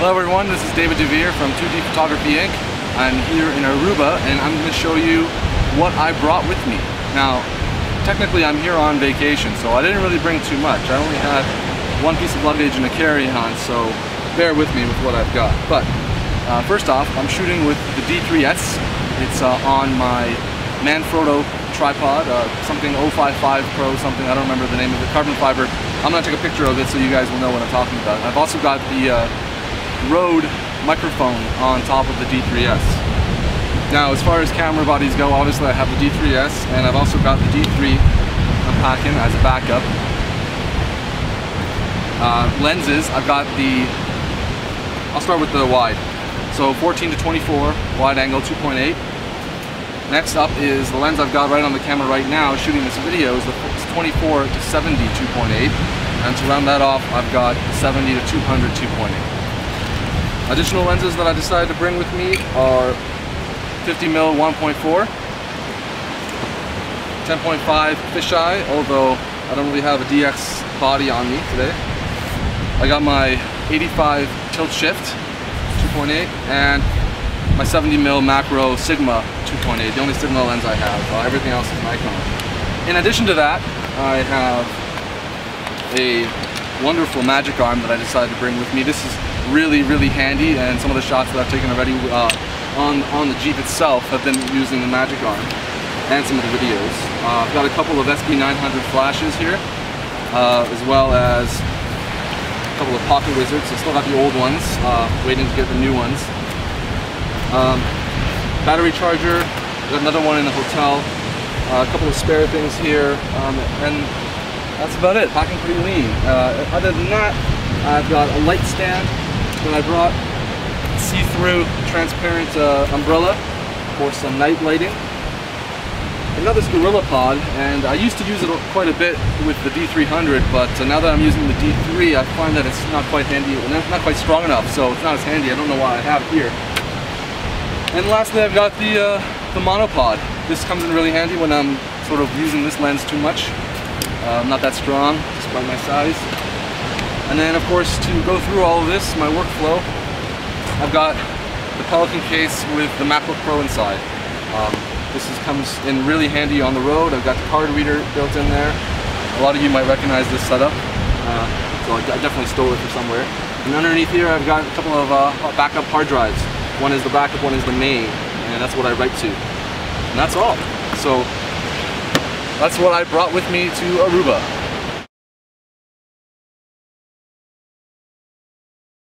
Hello everyone, this is David Dvir from 2D Photography Inc. I'm here in Aruba and I'm going to show you what I brought with me. Now, technically I'm here on vacation, so I didn't really bring too much. I only had one piece of luggage and a carry-on, so bear with me with what I've got. But uh, first off, I'm shooting with the D3S. It's uh, on my Manfrotto tripod, uh, something 055 Pro, something, I don't remember the name of it, carbon fiber. I'm going to take a picture of it so you guys will know what I'm talking about. I've also got the uh, Rode microphone on top of the D3S. Now, as far as camera bodies go, obviously I have the D3S, and I've also got the D3 I'm packing as a backup. Uh, lenses, I've got the, I'll start with the wide. So 14 to 24, wide angle 2.8. Next up is the lens I've got right on the camera right now shooting this video is the 24 to 70 2.8. And to round that off, I've got the 70 to 200 2.8. Additional lenses that I decided to bring with me are 50mm 1.4, 10.5 fisheye, although I don't really have a DX body on me today. I got my 85 tilt shift 2.8 and my 70mm macro Sigma 2.8, the only Sigma lens I have. Uh, everything else is Nikon. In addition to that, I have a wonderful magic arm that I decided to bring with me. This is really, really handy and some of the shots that I've taken already uh, on, on the Jeep itself have been using the Magic Arm and some of the videos. Uh, I've got a couple of SB900 flashes here, uh, as well as a couple of Pocket Wizards. I still have the old ones, uh, waiting to get the new ones. Um, battery charger, another one in the hotel, uh, a couple of spare things here, um, and that's about it, packing pretty lean. Uh, other than that, I've got a light stand then I brought see-through transparent uh, umbrella for some night lighting. Another Gorilla Pod, and I used to use it quite a bit with the D300, but uh, now that I'm using the D3, I find that it's not quite handy, not quite strong enough, so it's not as handy. I don't know why I have it here. And lastly, I've got the, uh, the monopod. This comes in really handy when I'm sort of using this lens too much. Uh, not that strong, despite my size. And then of course to go through all of this, my workflow, I've got the Pelican case with the MacBook Pro inside. Um, this is, comes in really handy on the road. I've got the card reader built in there. A lot of you might recognize this setup. Uh, so I definitely stole it from somewhere. And underneath here I've got a couple of uh, backup hard drives. One is the backup, one is the main, and that's what I write to. And that's all. So that's what I brought with me to Aruba.